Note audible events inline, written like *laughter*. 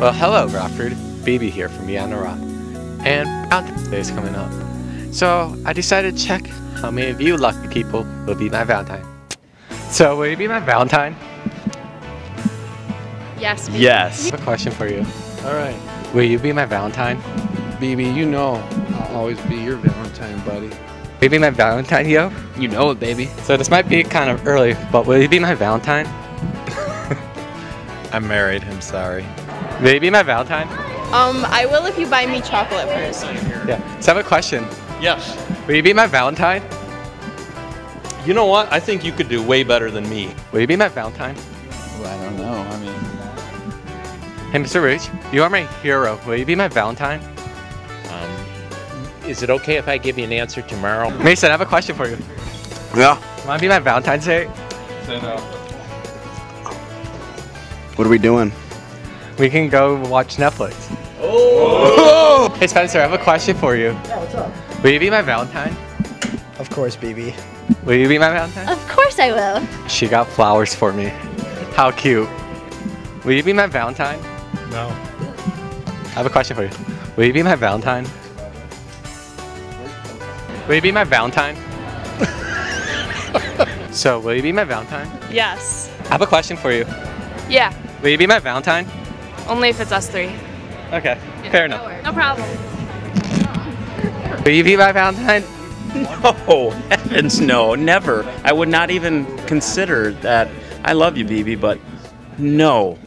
Well, hello, Rockford. BB here from Beyond the Rock. And Valentine's Day is coming up. So I decided to check how many of you lucky people will be my Valentine. So will you be my Valentine? Yes. I Yes. have a question for you. All right, Will you be my Valentine? BB, you know I'll always be your Valentine, buddy. Will you be my Valentine, yo? You know it, baby. So this might be kind of early, but will you be my Valentine? I'm married. I'm sorry. Will you be my Valentine? Um, I will if you buy me chocolate first. Yeah. So I have a question. Yes. Will you be my Valentine? You know what? I think you could do way better than me. Will you be my Valentine? Well, I don't know. I mean, Hey, Mr. Rich, you are my hero. Will you be my Valentine? Um, is it okay if I give you an answer tomorrow? Mason, I have a question for you. Yeah. Want to be my Valentine's Day? What are we doing? We can go watch Netflix. Oh! Hey, Spencer, I have a question for you. Yeah, what's up? Will you be my Valentine? Of course, BB. Will you be my Valentine? Of course I will. She got flowers for me. How cute. Will you be my Valentine? No. I have a question for you. Will you be my Valentine? Will you be my Valentine? *laughs* so, will you be my Valentine? Yes. I have a question for you. Yeah. Will you be my Valentine? Only if it's us three. Okay, fair enough. No problem. Will you be my Valentine? no, heavens no, never. I would not even consider that. I love you, BB, but no.